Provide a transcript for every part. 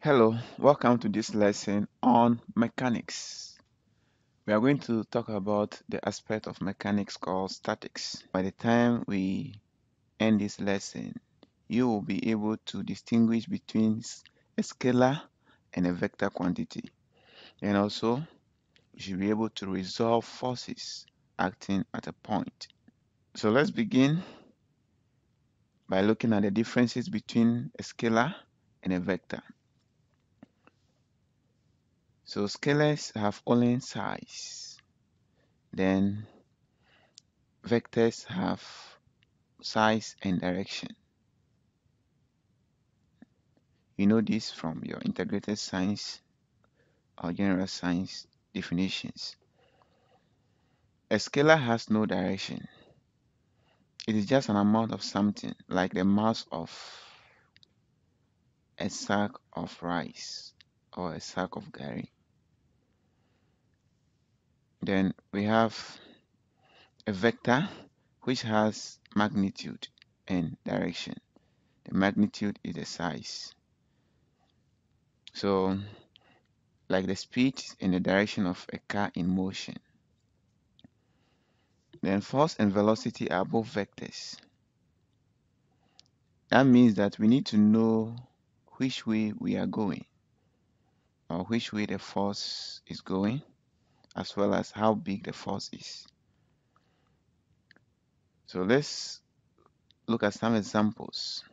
Hello, welcome to this lesson on mechanics. We are going to talk about the aspect of mechanics called statics. By the time we end this lesson, you will be able to distinguish between a scalar and a vector quantity. And also, you should be able to resolve forces acting at a point. So let's begin by looking at the differences between a scalar and a vector. So scalars have only size. Then vectors have size and direction. You know this from your integrated science or general science definitions. A scalar has no direction. It is just an amount of something like the mass of a sack of rice or a sack of gari. Then we have a vector which has magnitude and direction. The magnitude is the size. So, like the speed in the direction of a car in motion. Then force and velocity are both vectors. That means that we need to know which way we are going or which way the force is going as well as how big the force is. So let's look at some examples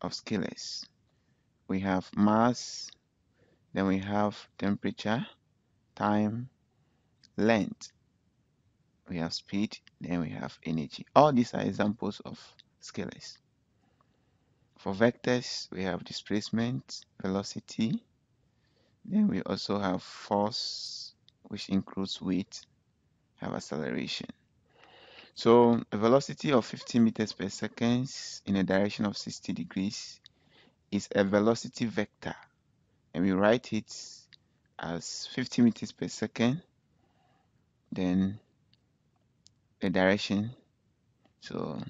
of scalars. We have mass, then we have temperature, time, length, we have speed, then we have energy. All these are examples of scalars. For vectors, we have displacement, velocity, then we also have force, which includes weight, have acceleration. So a velocity of 50 meters per second in a direction of 60 degrees is a velocity vector and we write it as 50 meters per second then the direction so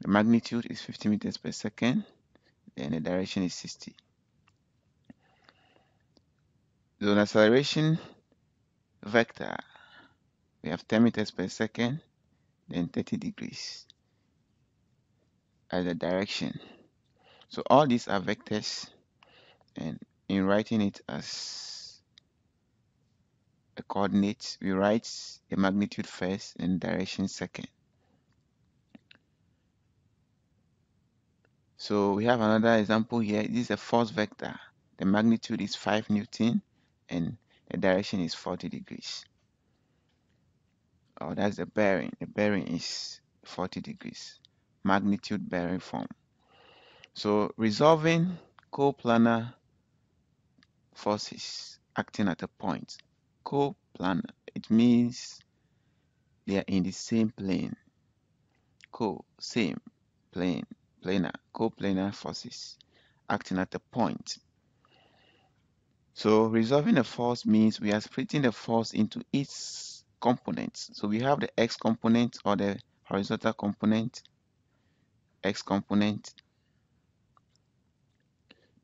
the magnitude is 50 meters per second then the direction is 60 so an acceleration vector. We have 10 meters per second then 30 degrees as a direction. So all these are vectors and in writing it as a coordinate we write the magnitude first and direction second. So we have another example here. This is a force vector. The magnitude is 5 newton and the direction is 40 degrees. Oh, that's the bearing. The bearing is 40 degrees. Magnitude bearing form. So resolving coplanar forces acting at a point. Coplanar, it means they are in the same plane. Co, same, plane, planar, coplanar forces acting at a point. So resolving a force means we are splitting the force into its components. So we have the x component or the horizontal component, x component.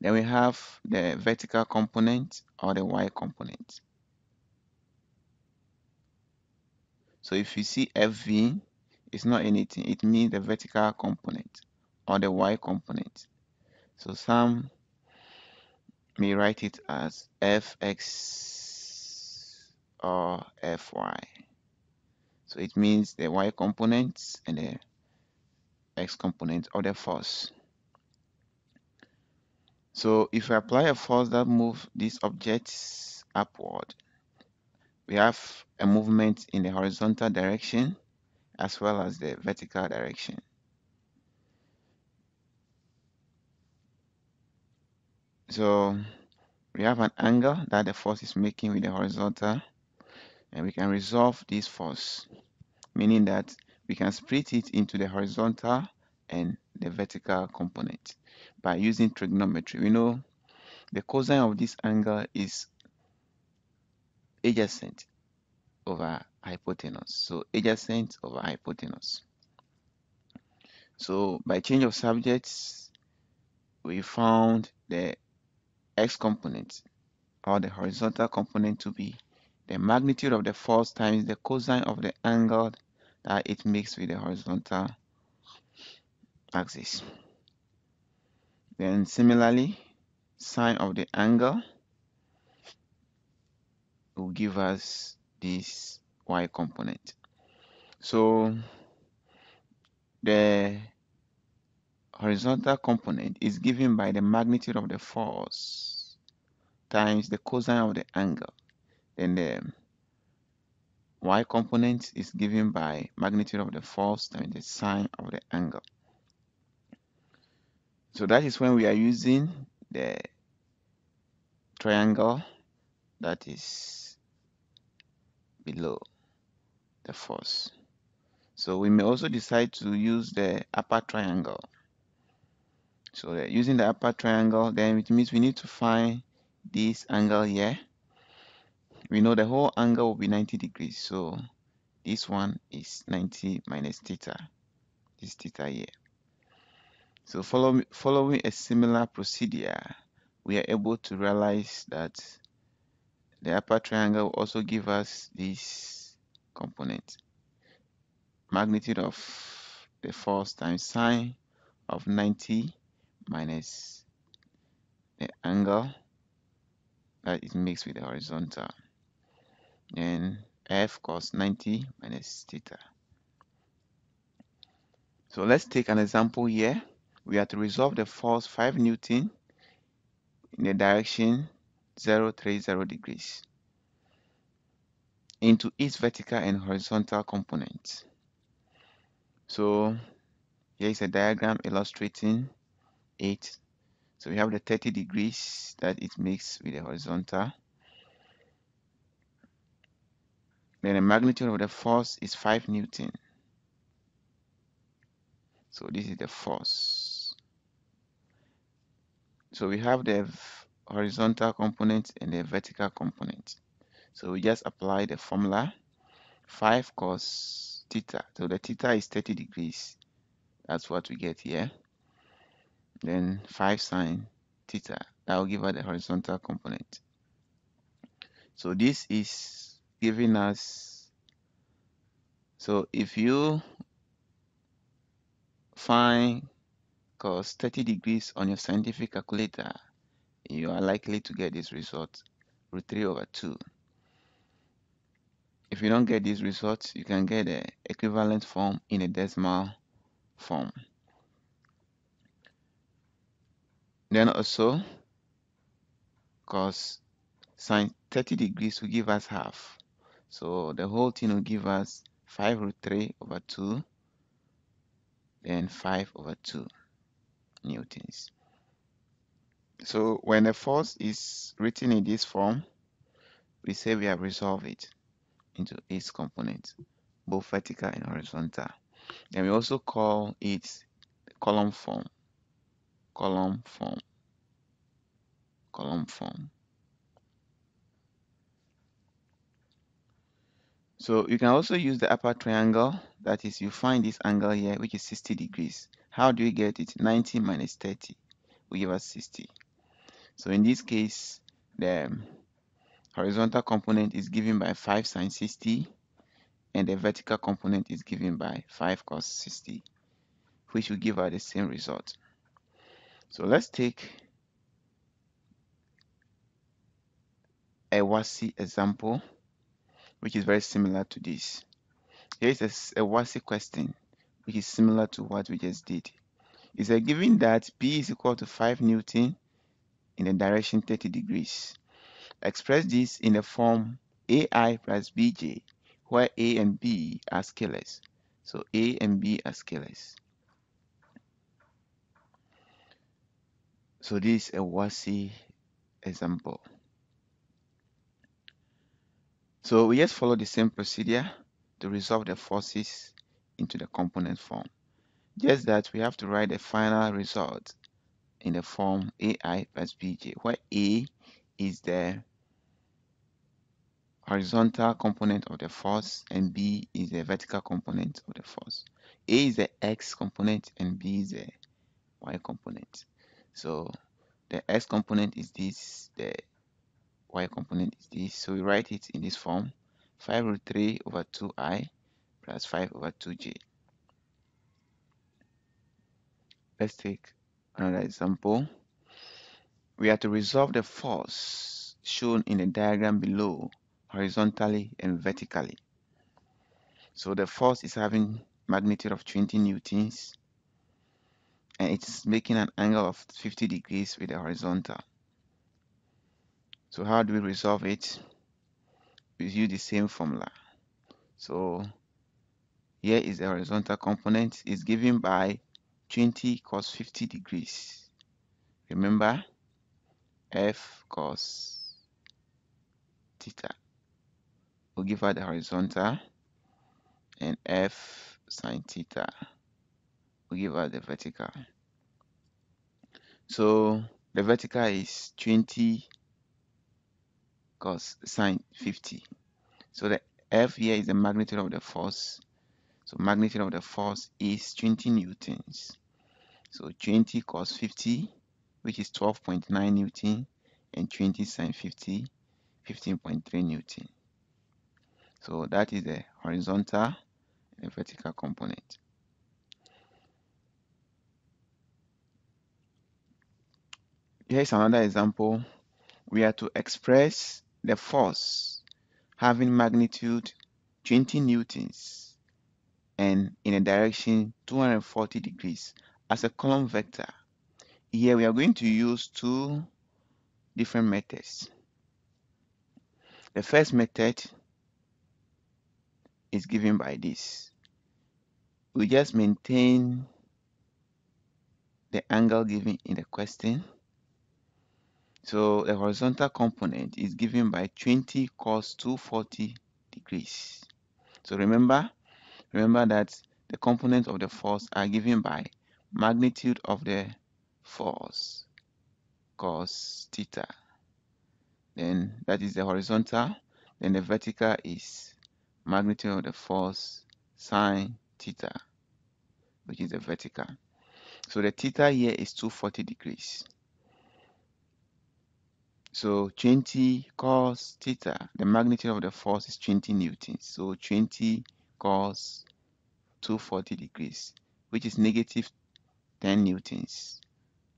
Then we have the vertical component or the y component. So if you see FV, it's not anything. It means the vertical component or the y component. So some may write it as fx or fy. So it means the y components and the x component of the force. So if we apply a force that moves these objects upward, we have a movement in the horizontal direction as well as the vertical direction. So we have an angle that the force is making with the horizontal and we can resolve this force meaning that we can split it into the horizontal and the vertical component by using trigonometry. We know the cosine of this angle is adjacent over hypotenuse. So adjacent over hypotenuse. So by change of subjects, we found the x component or the horizontal component to be the magnitude of the force times the cosine of the angle that it makes with the horizontal axis. Then similarly, sine of the angle will give us this y component. So the horizontal component is given by the magnitude of the force times the cosine of the angle. Then the y component is given by magnitude of the force times the sine of the angle. So that is when we are using the triangle that is below the force. So we may also decide to use the upper triangle. So using the upper triangle, then it means we need to find this angle here. We know the whole angle will be 90 degrees. So this one is 90 minus theta. This theta here. So follow, following a similar procedure, we are able to realize that the upper triangle also give us this component. Magnitude of the force times sine of 90 minus the angle that it makes with the horizontal. And F cos 90 minus theta. So let's take an example here we have to resolve the force 5 Newton in the direction 030 degrees into its vertical and horizontal components. So here is a diagram illustrating it. So we have the 30 degrees that it makes with the horizontal. Then the magnitude of the force is 5 Newton. So this is the force. So we have the horizontal component and the vertical component. So we just apply the formula 5 cos theta. So the theta is 30 degrees. That's what we get here. Then 5 sine theta. That will give us the horizontal component. So this is giving us, so if you find cos 30 degrees on your scientific calculator, you are likely to get this result, root 3 over 2. If you don't get this result, you can get the equivalent form in a decimal form. Then also, cos sine 30 degrees will give us half. So the whole thing will give us 5 root 3 over 2, then 5 over 2 newtons. So when the force is written in this form, we say we have resolved it into its components, both vertical and horizontal. And we also call it column form, column form, column form. So you can also use the upper triangle, that is you find this angle here, which is 60 degrees. How do we get it? 90 minus 30 will give us 60. So in this case, the horizontal component is given by 5 sine 60 and the vertical component is given by 5 cos 60, which will give us the same result. So let's take a WASSCE example, which is very similar to this. Here is a, a WASSCE question which is similar to what we just did. It's a given that P is equal to 5 Newton in the direction 30 degrees. Express this in the form AI plus BJ, where A and B are scalars. So A and B are scalars. So this is a WASSCE example. So we just follow the same procedure to resolve the forces into the component form. Just that we have to write the final result in the form AI plus BJ, where A is the horizontal component of the force and B is the vertical component of the force. A is the X component and B is the Y component. So the x component is this, the y component is this. So we write it in this form 5 root 3 over 2i plus 5 over 2j. Let's take another example. We are to resolve the force shown in the diagram below horizontally and vertically. So the force is having magnitude of 20 newtons and it's making an angle of 50 degrees with the horizontal. So how do we resolve it? We use the same formula. So here is the horizontal component is given by 20 cos 50 degrees. Remember F cos theta will give us the horizontal and F sine theta give us the vertical. So the vertical is 20 cos sine 50. So the F here is the magnitude of the force. So magnitude of the force is 20 newtons. So 20 cos 50, which is 12.9 newton, and 20 sine 50, 15.3 newton. So that is the horizontal and vertical component. Here is another example. We are to express the force having magnitude 20 newtons and in a direction 240 degrees as a column vector. Here we are going to use two different methods. The first method is given by this. We just maintain the angle given in the question so the horizontal component is given by 20 cos 240 degrees. So remember, remember that the components of the force are given by magnitude of the force cos theta. Then that is the horizontal. Then the vertical is magnitude of the force sine theta, which is the vertical. So the theta here is 240 degrees. So 20 cos theta, the magnitude of the force is 20 newtons. So 20 cos 240 degrees, which is negative 10 newtons.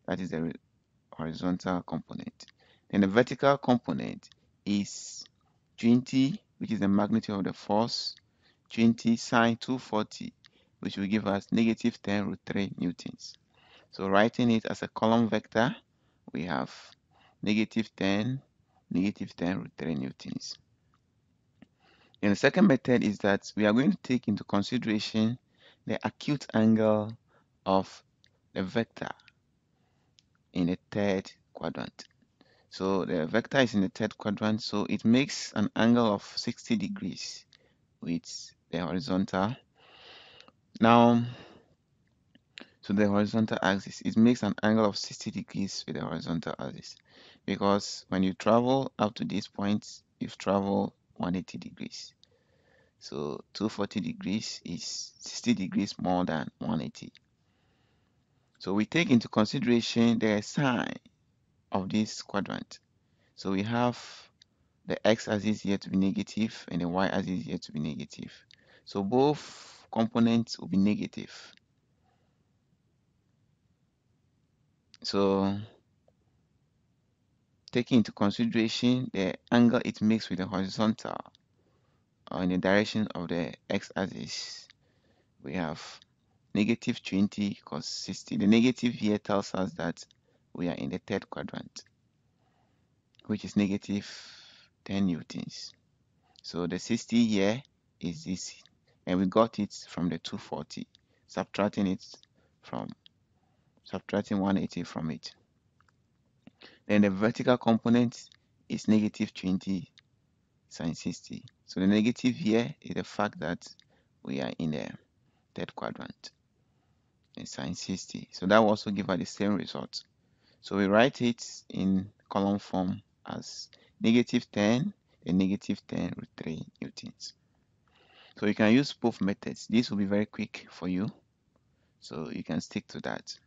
That is the horizontal component. Then the vertical component is 20, which is the magnitude of the force, 20 sine 240, which will give us negative 10 root 3 newtons. So writing it as a column vector, we have negative 10, negative 10 root 3 newtons. And the second method is that we are going to take into consideration the acute angle of the vector in the third quadrant. So the vector is in the third quadrant, so it makes an angle of 60 degrees with the horizontal. Now, to the horizontal axis, it makes an angle of 60 degrees with the horizontal axis because when you travel up to this point you've traveled 180 degrees. So 240 degrees is 60 degrees more than 180 so we take into consideration the sign of this quadrant. So we have the x-axis here to be negative and the y-axis here to be negative. So both components will be negative. So taking into consideration the angle it makes with the horizontal or in the direction of the x-axis we have negative 20 cos 60 the negative here tells us that we are in the third quadrant which is negative 10 newtons. So the 60 here is this and we got it from the 240 subtracting it from subtracting 180 from it then the vertical component is negative 20 sine 60. So the negative here is the fact that we are in the third quadrant in sine 60. So that will also give us the same result. So we write it in column form as negative 10 and negative 10 root 3 newtons. So you can use both methods. This will be very quick for you. So you can stick to that.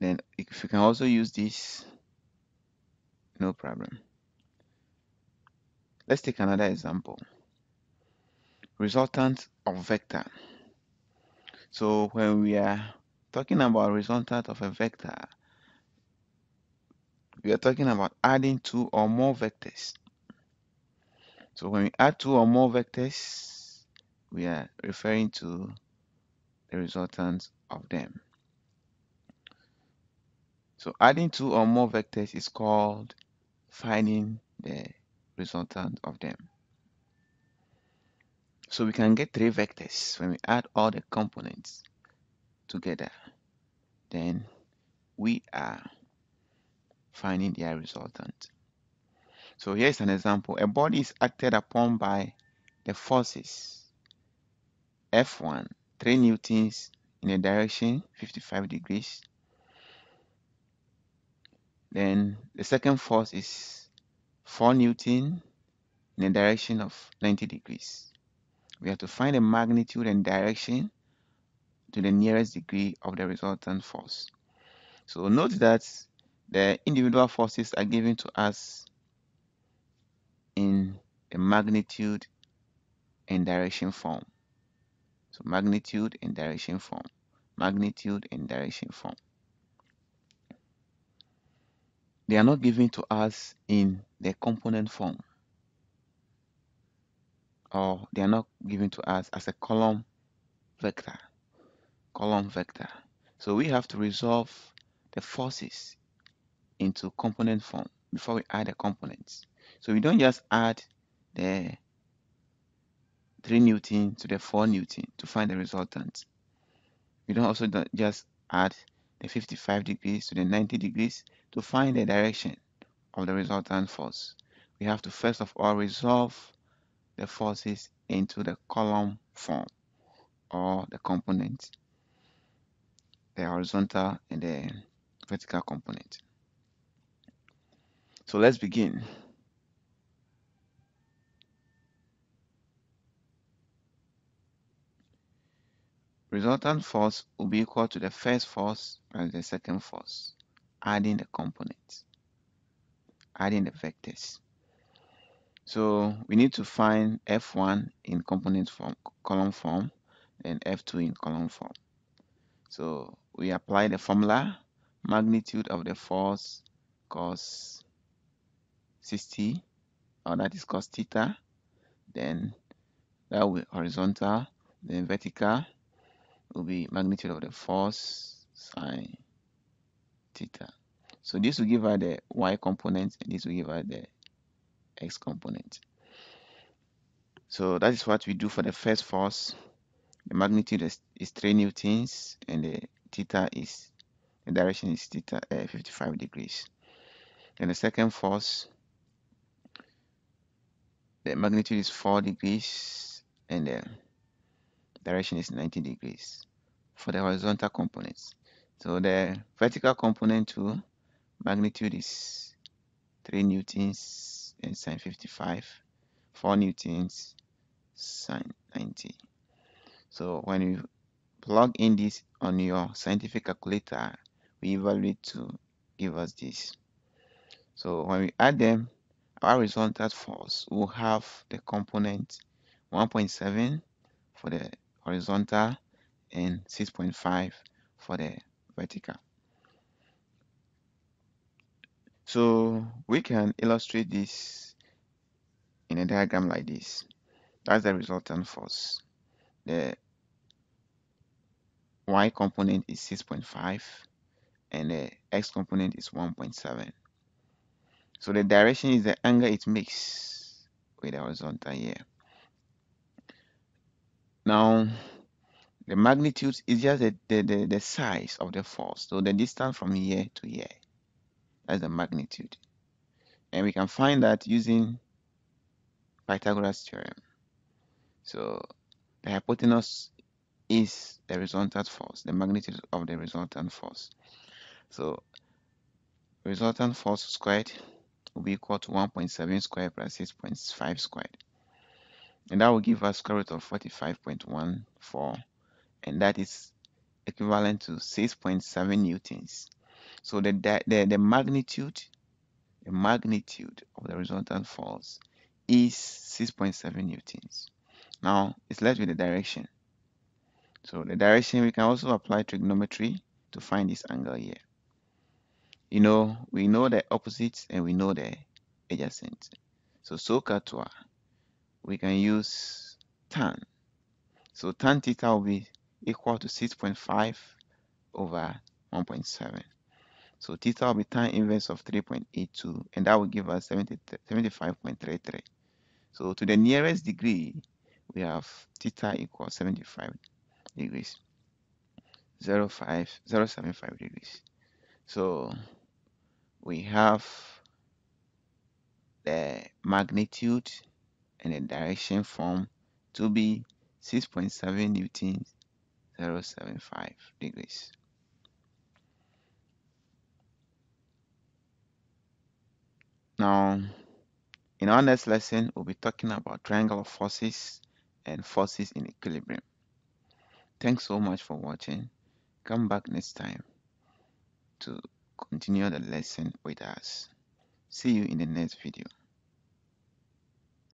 Then if you can also use this no problem. Let's take another example. Resultant of vector. So when we are talking about resultant of a vector we are talking about adding two or more vectors. So when we add two or more vectors we are referring to the resultant of them so adding two or more vectors is called finding the resultant of them. So we can get three vectors when we add all the components together. Then we are finding their resultant. So here's an example. A body is acted upon by the forces F1, 3 newtons in a direction 55 degrees. Then the second force is 4 Newton in a direction of 90 degrees. We have to find the magnitude and direction to the nearest degree of the resultant force. So note that the individual forces are given to us in the magnitude and direction form. So magnitude and direction form, magnitude and direction form. They are not given to us in the component form. Or they are not given to us as a column vector. Column vector. So we have to resolve the forces into component form before we add the components. So we don't just add the 3 newton to the 4 newton to find the resultant. We don't also just add the 55 degrees to the 90 degrees to find the direction of the resultant force. We have to first of all resolve the forces into the column form or the component, the horizontal and the vertical component. So let's begin. Resultant force will be equal to the first force plus the second force, adding the components adding the vectors. So we need to find F1 in component form, column form, and F2 in column form. So we apply the formula, magnitude of the force cos 60, or that is cos theta, then that will be horizontal, then vertical will be magnitude of the force sine theta. So this will give her the y component and this will give her the x component. So that is what we do for the first force. The magnitude is, is 3 newtons and the theta is, the direction is theta uh, 55 degrees. And the second force, the magnitude is 4 degrees and the direction is 90 degrees for the horizontal components. So the vertical component too magnitude is 3 newtons and sine 55 4 newtons sine 90 so when you plug in this on your scientific calculator we evaluate to give us this. So when we add them our resultant force will have the component 1.7 for the horizontal and 6.5 for the vertical so we can illustrate this in a diagram like this. That's the resultant force. The y component is 6.5 and the x component is 1.7. So the direction is the angle it makes with the horizontal here. Now the magnitude is just the, the, the, the size of the force. So the distance from here to here. That's the magnitude. And we can find that using Pythagoras theorem. So the hypotenuse is the resultant force, the magnitude of the resultant force. So resultant force squared will be equal to 1.7 squared plus 6.5 squared. And that will give us square root of 45.14 and that is equivalent to 6.7 newtons So the, the, the magnitude, the magnitude of the resultant force is 6.7 newtons. Now it's left with the direction. So the direction we can also apply trigonometry to find this angle here. You know, we know the opposites and we know the adjacent. So SOHCAHTOA, we can use tan. So tan theta will be equal to 6.5 over 1.7. So theta will be tan inverse of 3.82 and that will give us 75.33. So to the nearest degree, we have theta equals 75 degrees. 0.5, 0.75 degrees. So we have the magnitude and the direction form to be 6.7 newtons 0.75 degrees. Now, in our next lesson, we'll be talking about triangle forces and forces in equilibrium. Thanks so much for watching. Come back next time to continue the lesson with us. See you in the next video.